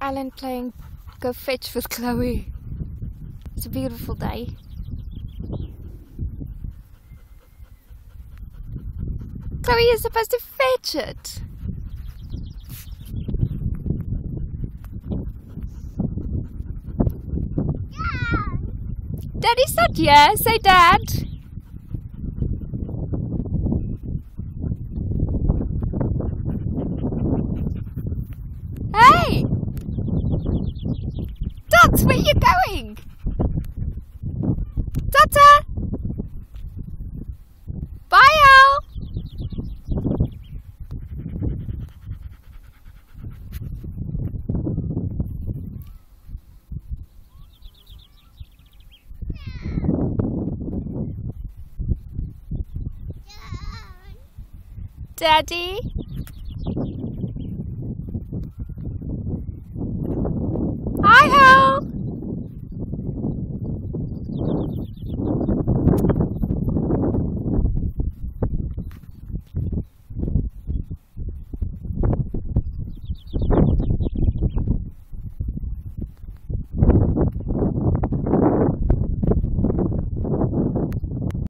Alan playing Go Fetch with Chloe. It's a beautiful day. Chloe is supposed to fetch it. Yeah. Daddy's not here. Say dad. Are you going? Tata! Bye, Al! Daddy?